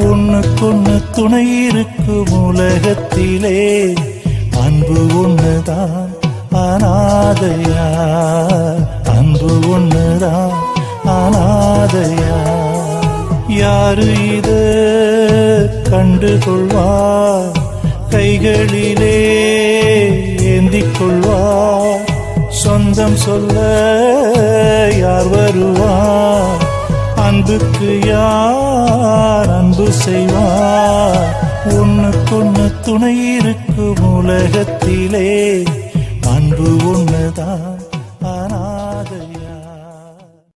ஒண்ணுக்கொன்னு துணை இருக்கும் உலகத்திலே. அன்பு ஒண்ணுதான் அனாதையா அன்பு ஒண்ணுதான் அனாதையா யாரு இத? கண்டுகொள்வார். கைகளிலே ஏந்திக் கொள்வார். சொந்தம் சொல்ல யார் வருவார்? அன்புக்கு யார் செய்வார் ஒண்ணுக்கொன்னு துணை இருக்கும் உலகத்திலே. அன்பு ஒண்ணுதான்